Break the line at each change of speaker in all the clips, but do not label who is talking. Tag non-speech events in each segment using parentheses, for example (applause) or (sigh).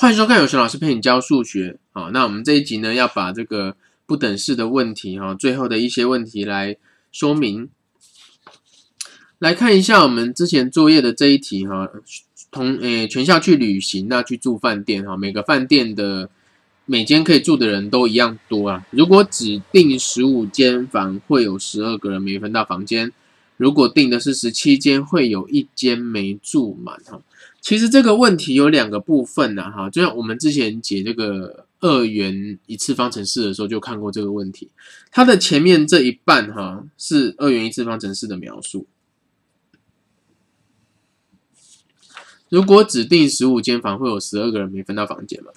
欢迎收看有熊老师陪你教数学。好，那我们这一集呢，要把这个不等式的问题哈，最后的一些问题来说明。来看一下我们之前作业的这一题哈，同诶全校去旅行，那去住饭店哈，每个饭店的每间可以住的人都一样多啊。如果只订十五间房，会有十二个人没分到房间；如果订的是十七间，会有一间没住满哈。其实这个问题有两个部分呢，哈，就像我们之前解这个二元一次方程式的时候就看过这个问题，它的前面这一半哈是二元一次方程式的描述。如果指定十五间房，会有十二个人没分到房间吗？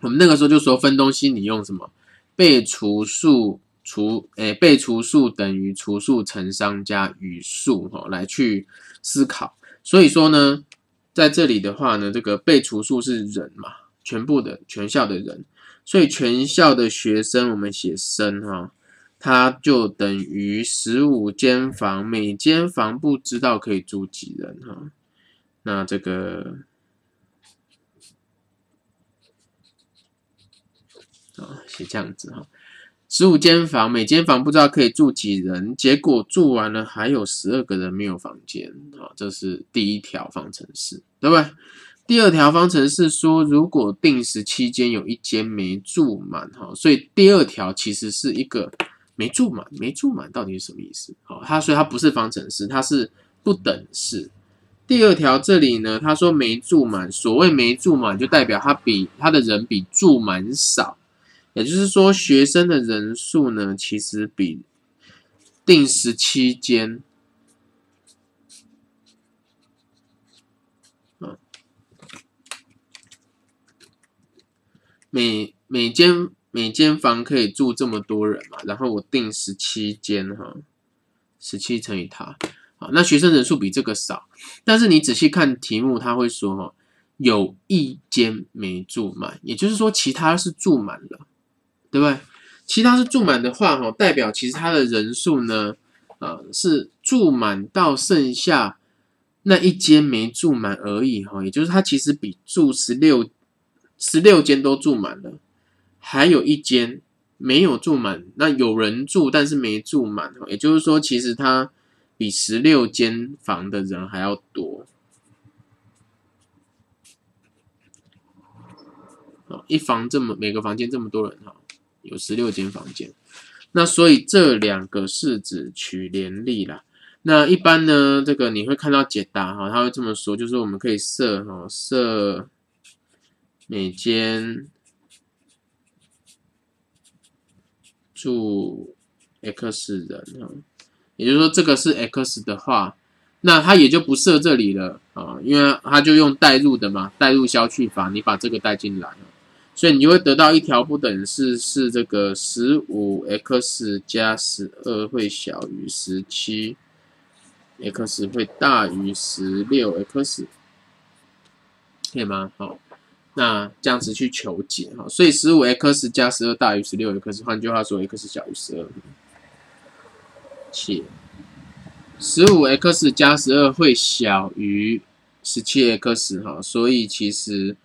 我们那个时候就说分东西，你用什么被除数除诶被除数等于除数乘商加余数哈来去思考，所以说呢。在这里的话呢，这个被除数是人嘛，全部的全校的人，所以全校的学生我们写生哈，它就等于十五间房，每间房不知道可以住几人哈，那这个啊写这样子哈。十五间房，每间房不知道可以住几人，结果住完了还有十二个人没有房间啊！这是第一条方程式，对不对？第二条方程式说，如果定时期间有一间没住满，哈，所以第二条其实是一个没住满，没住满到底是什么意思？好，它所以它不是方程式，它是不等式。第二条这里呢，他说没住满，所谓没住满就代表他比他的人比住满少。也就是说，学生的人数呢，其实比定时期间，每每间每间房可以住这么多人嘛？然后我定十七间哈，十七乘以它，好，那学生人数比这个少，但是你仔细看题目，他会说哈，有一间没住满，也就是说，其他是住满了。对不对？其他是住满的话，哈，代表其实他的人数呢，呃，是住满到剩下那一间没住满而已，哈，也就是他其实比住十六十六间都住满了，还有一间没有住满，那有人住但是没住满，也就是说，其实他比十六间房的人还要多，啊，一房这么每个房间这么多人，哈。有十六间房间，那所以这两个式子取联立啦。那一般呢，这个你会看到解答哈，他会这么说，就是我们可以设哈设每间住 x 人哈，也就是说这个是 x 的话，那它也就不设这里了啊，因为它就用代入的嘛，代入消去法，你把这个带进来。所以你就会得到一条不等式，是这个十五 x 加十二会小于十七，x 会大于十六 x，可以吗？好，那这样子去求解哈。所以十五 x 加十二大于十六 x，换句话说，x 小于十二，且十五 x 加十二会小于十七 x 哈，所以其实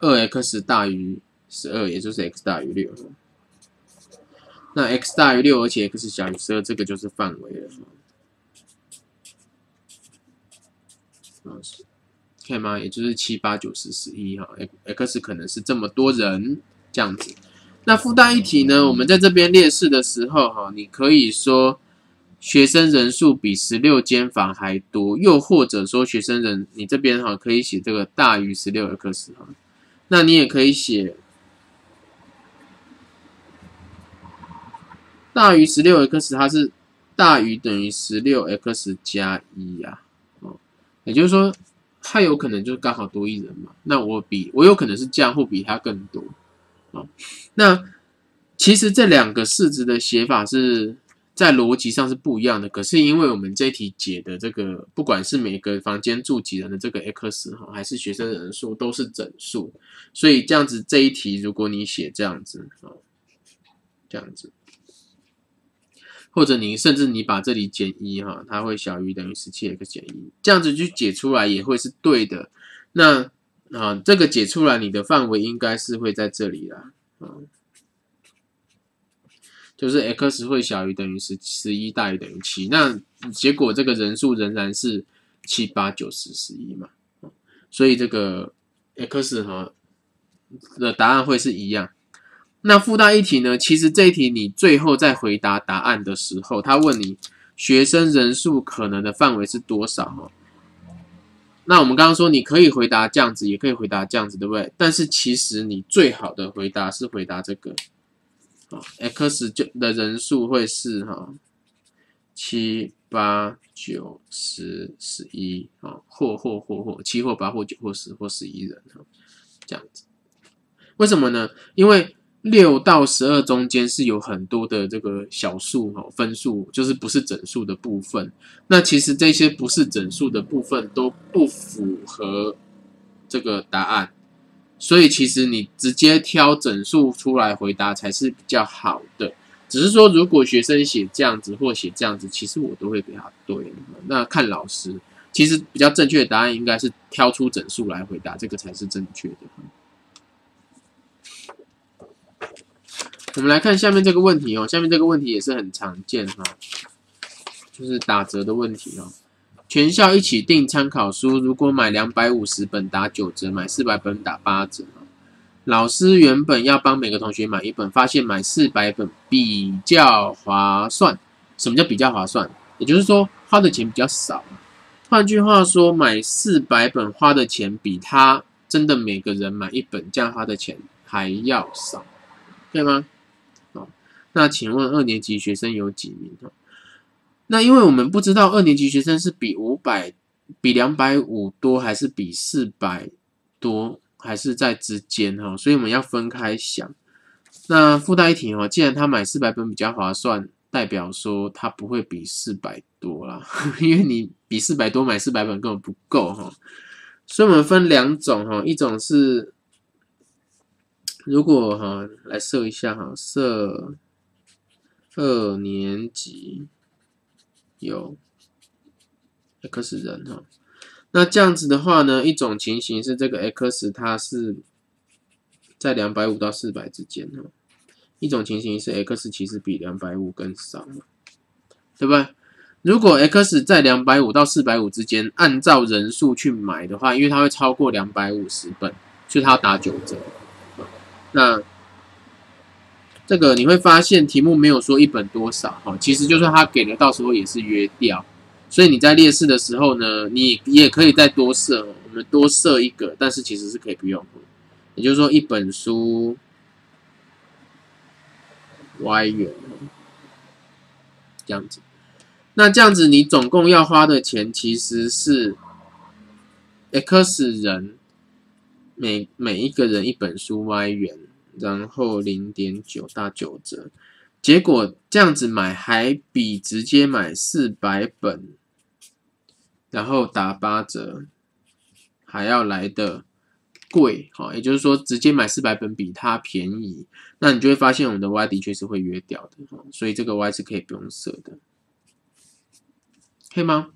二 x 大于。十二，也就是 x 大于六。那 x 大于六，而且 x 小于十二，这个就是范围了。可以吗？也就是七八九十十一哈，x 可能是这么多人这样子。那附带一题呢？我们在这边列式的时候哈，你可以说学生人数比十六间房还多，又或者说学生人，你这边哈可以写这个大于十六 x 哈，那你也可以写。大于十六 x，它是大于等于十六 x 加一呀，哦，也就是说，它有可能就是刚好多一人嘛。那我比我有可能是这样，或比它更多，啊，那其实这两个式子的写法是在逻辑上是不一样的。可是因为我们这一题解的这个，不管是每个房间住几人的这个 x 哈，还是学生人数都是整数，所以这样子这一题如果你写这样子，啊，这样子。或者你甚至你把这里减一哈，它会小于等于十七 x 减一，这样子去解出来也会是对的。那啊，这个解出来，你的范围应该是会在这里啦，啊，就是 x 会小于等于十十一大于等于七，那结果这个人数仍然是七八九十十一嘛，所以这个 x 哈的答案会是一样。那附带一题呢？其实这一题你最后在回答答案的时候，他问你学生人数可能的范围是多少？哈。那我们刚刚说，你可以回答这样子，也可以回答这样子，对不对？但是其实你最好的回答是回答这个，啊，x 就的人数会是哈七八九十十一啊，或或或或七或八或九或十或十一人哈，这样子。为什么呢？因为六到十二中间是有很多的这个小数哈，分数就是不是整数的部分。那其实这些不是整数的部分都不符合这个答案，所以其实你直接挑整数出来回答才是比较好的。只是说，如果学生写这样子或写这样子，其实我都会给他对。那看老师，其实比较正确的答案应该是挑出整数来回答，这个才是正确的。我们来看下面这个问题哦，下面这个问题也是很常见哈，就是打折的问题哦。全校一起订参考书，如果买两百五十本打九折，买四百本打八折。老师原本要帮每个同学买一本，发现买四百本比较划算。什么叫比较划算？也就是说花的钱比较少。换句话说，买四百本花的钱比他真的每个人买一本这样花的钱还要少，对吗？那请问二年级学生有几名？那因为我们不知道二年级学生是比五百、比两百五多，还是比四百多，还是在之间哈，所以我们要分开想。那附带一提哈，既然他买四百本比较划算，代表说他不会比四百多啦，(laughs) 因为你比四百多买四百本根本不够哈。所以我们分两种哈，一种是如果哈来设一下哈，设。二年级有 x 人哈，那这样子的话呢，一种情形是这个 x 它是在两百五到四百之间哈，一种情形是 x 其实比两百五更少，对不对？如果 x 在两百五到四百五之间，按照人数去买的话，因为它会超过两百五十本，所以它要打九折，那。这个你会发现题目没有说一本多少哈，其实就算他给了，到时候也是约掉，所以你在列式的时候呢，你也可以再多设，我们多设一个，但是其实是可以不用，也就是说一本书 y 元这样子，那这样子你总共要花的钱其实是 x 人每每一个人一本书 y 元。然后零点九打九折，结果这样子买还比直接买四百本，然后打八折还要来的贵，哈，也就是说直接买四百本比它便宜，那你就会发现我们的 Y 的确是会约掉的，所以这个 Y 是可以不用设的，可以吗？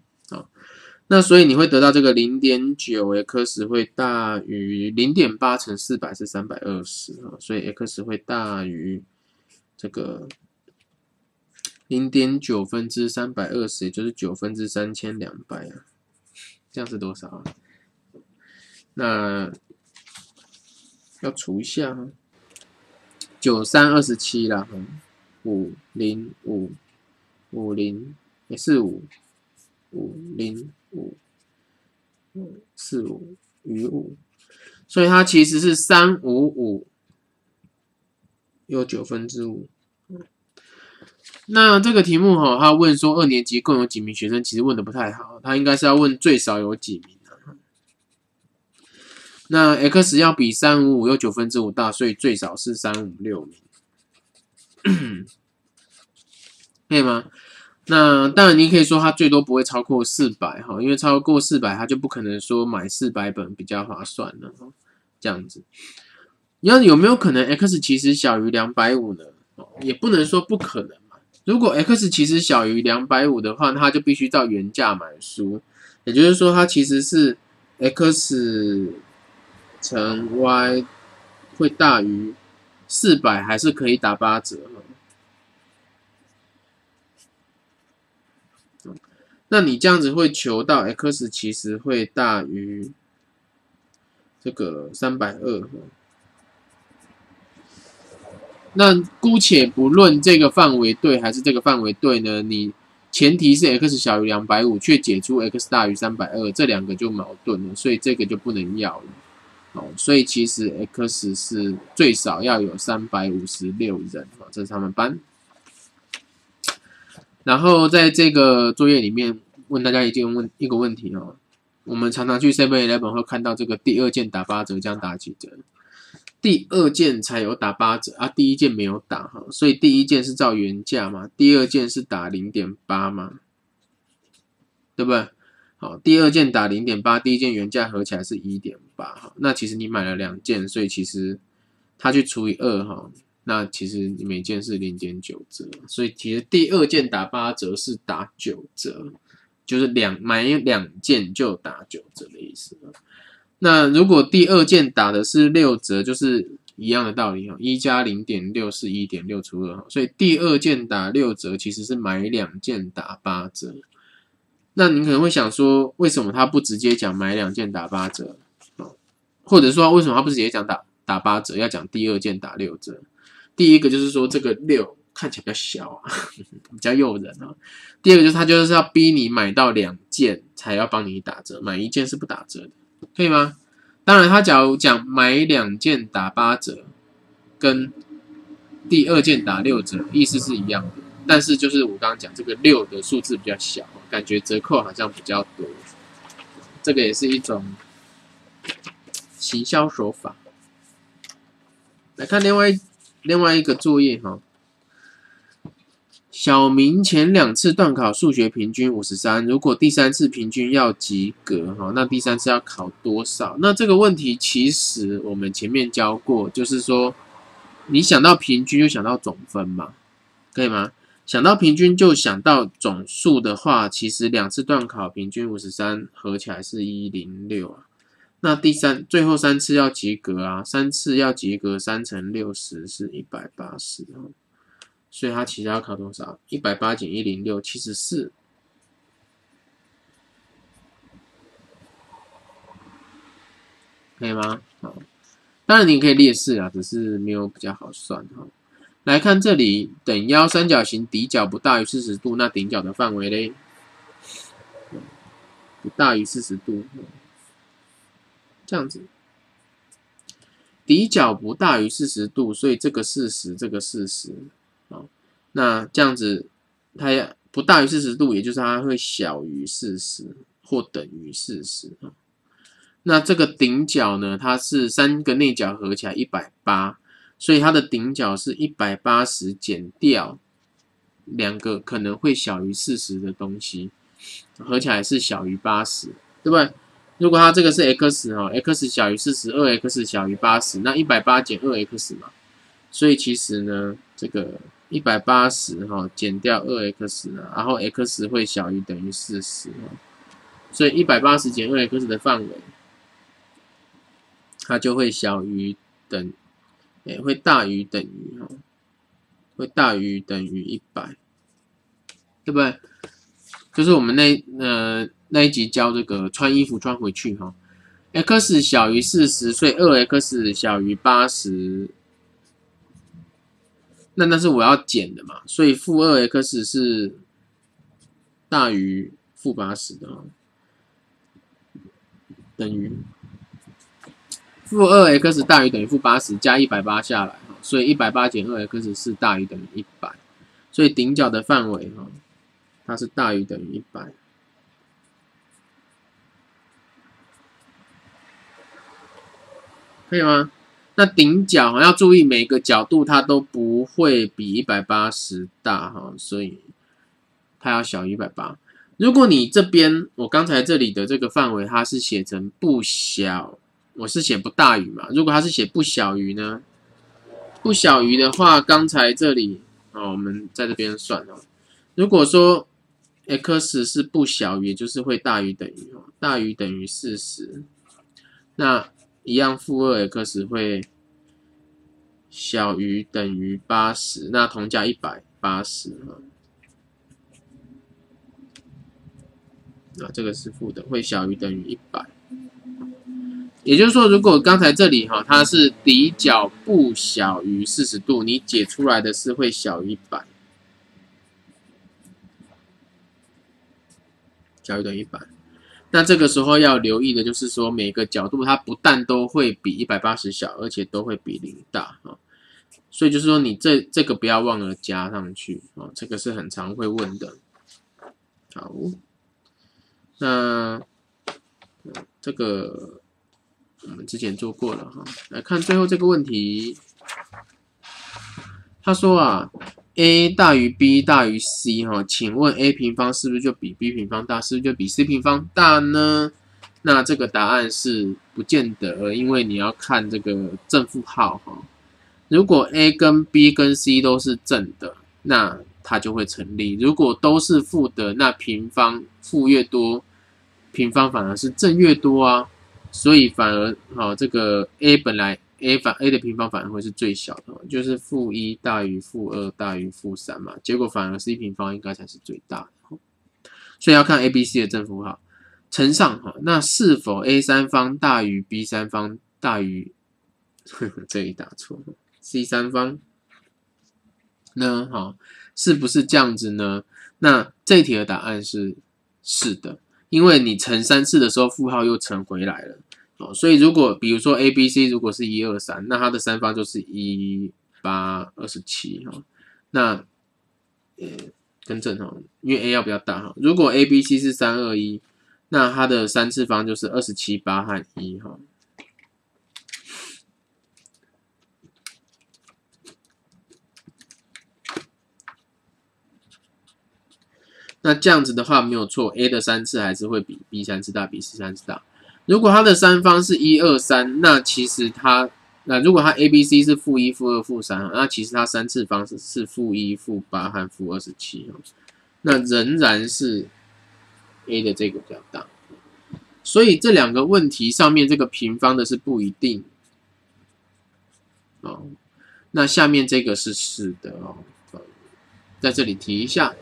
那所以你会得到这个零点九 x 会大于零点八乘四百是三百二十啊，所以 x 会大于这个零点九分之三百二十，也就是九分之三千两百啊，这样是多少啊？那要除一下哈，九三二十七啦，五零五五零也是五五零。五四五余五，所以它其实是三五五又九分之五。那这个题目哈，他问说二年级共有几名学生，其实问的不太好，他应该是要问最少有几名那 x 要比三五五又九分之五大，所以最少是三五六名，(coughs) 可以吗？那当然，你可以说它最多不会超过四百哈，因为超过四百，它就不可能说买四百本比较划算了。这样子，你要有没有可能 x 其实小于两百五呢？也不能说不可能嘛。如果 x 其实小于两百五的话，它就必须照原价买书，也就是说，它其实是 x 乘 y 会大于四百，还是可以打八折。那你这样子会求到 x 其实会大于这个三百二。那姑且不论这个范围对还是这个范围对呢？你前提是 x 小于两百五，却解出 x 大于三百二，这两个就矛盾了，所以这个就不能要了。哦，所以其实 x 是最少要有三百五十六人啊，这是他们班。然后在这个作业里面问大家一件问一个问题哦，我们常常去 Seven Eleven 会看到这个第二件打八折，这样打几折？第二件才有打八折啊，第一件没有打哈，所以第一件是照原价嘛，第二件是打零点八嘛，对不对？好，第二件打零点八，第一件原价合起来是一点八哈，那其实你买了两件，所以其实它去除以二哈。那其实每件是零点九折，所以其实第二件打八折是打九折，就是两买两件就打九折的意思。那如果第二件打的是六折，就是一样的道理哈，一加零点六是一点六除二哈，所以第二件打六折其实是买两件打八折。那你可能会想说，为什么他不直接讲买两件打八折？或者说为什么他不直接讲打打八折，要讲第二件打六折？第一个就是说这个六看起来比较小啊，(laughs) 比较诱人啊。第二个就是他就是要逼你买到两件才要帮你打折，买一件是不打折的，可以吗？当然，他假如讲买两件打八折，跟第二件打六折意思是一样的，但是就是我刚刚讲这个六的数字比较小，感觉折扣好像比较多，这个也是一种行销手法。来看另外。另外一个作业哈，小明前两次段考数学平均五十三，如果第三次平均要及格哈，那第三次要考多少？那这个问题其实我们前面教过，就是说你想到平均就想到总分嘛，可以吗？想到平均就想到总数的话，其实两次段考平均五十三合起来是一零六啊。那第三最后三次要及格啊，三次要及格，三乘六十是一百八十哦，所以他其实要考多少？一百八减一零六，七十四，可以吗？好，当然你可以列式啊，只是没有比较好算哈。来看这里，等腰三角形底角不大于四十度，那顶角的范围嘞？不大于四十度。这样子，底角不大于四十度，所以这个四十，这个四十，啊，那这样子，它不大于四十度，也就是它会小于四十或等于四十啊。那这个顶角呢，它是三个内角合起来一百八，所以它的顶角是一百八十减掉两个可能会小于四十的东西，合起来是小于八十，对不对？如果它这个是 x 哈，x 小于四十二，x 小于八十，那一百八减二 x 嘛，所以其实呢，这个一百八十哈减掉二 x 呢，然后 x 会小于等于四十哈，所以一百八十减二 x 的范围，它就会小于等，哎，会大于等于哈，会大于等于一百，对不对？就是我们那呃。那一集教这个穿衣服穿回去哈，x 小于四十，所以二 x 小于八十，那那是我要减的嘛，所以负二 x 是大于负八十的，等于负二 x 大于等于负八十加一百八下来，所以一百八减二 x 是大于等于一百，所以顶角的范围哈，它是大于等于一百。可以吗？那顶角要注意每个角度它都不会比一百八十大哈，所以它要小于一百八。如果你这边我刚才这里的这个范围它是写成不小，我是写不大于嘛？如果它是写不小于呢？不小于的话，刚才这里啊，我们在这边算哦。如果说 x 是不小于，就是会大于等于哦，大于等于四十，那。一样负二 x 会小于等于八十，那同价一百八十哈。那这个是负的，会小于等于一百。也就是说，如果刚才这里哈，它是底角不小于四十度，你解出来的是会小于一百，小于等于一百。那这个时候要留意的就是说，每个角度它不但都会比一百八十小，而且都会比零大啊。所以就是说，你这这个不要忘了加上去啊，这个是很常会问的。好，那这个我们之前做过了哈。来看最后这个问题，他说啊。A 大于 b 大于 c 哈，请问 a 平方是不是就比 b 平方大？是不是就比 c 平方大呢？那这个答案是不见得，因为你要看这个正负号哈。如果 a 跟 b 跟 c 都是正的，那它就会成立；如果都是负的，那平方负越多，平方反而是正越多啊。所以反而哈，这个 a 本来。A 反 a 的平方反而会是最小的，就是负一大于负二大于负三嘛，结果反而 c 平方应该才是最大的，所以要看 a、b、c 的正负号乘上哈，那是否 a 三方大于 b 三方大于呵呵 (laughs) 这里打错 c 三方呢？哈，是不是这样子呢？那这题的答案是是的，因为你乘三次的时候负号又乘回来了。所以，如果比如说 A、B、C 如果是一二三，那它的三方就是一八二十七哈。那呃，更正哈，因为 A 要比较大哈。如果 A、B、C 是三二一，那它的三次方就是二十七八和一哈。那这样子的话没有错，A 的三次还是会比 B 三次大，比 C 三次大。如果它的三方是一二三，那其实它那如果它 A B C 是负一、负二、负三，那其实它三次方是是负一、负八和负二十七那仍然是 A 的这个比较大。所以这两个问题上面这个平方的是不一定哦。那下面这个是是的哦，在这里提一下。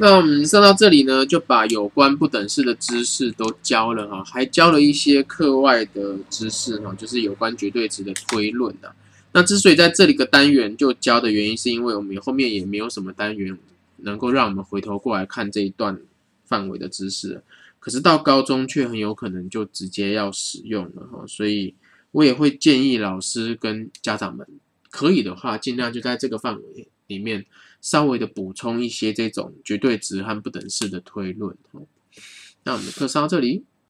那我们上到这里呢，就把有关不等式的知识都教了哈，还教了一些课外的知识哈，就是有关绝对值的推论啊。那之所以在这里个单元就教的原因，是因为我们后面也没有什么单元能够让我们回头过来看这一段范围的知识，可是到高中却很有可能就直接要使用了哈，所以我也会建议老师跟家长们，可以的话尽量就在这个范围里面。稍微的补充一些这种绝对值和不等式的推论。那我们的课上到这里。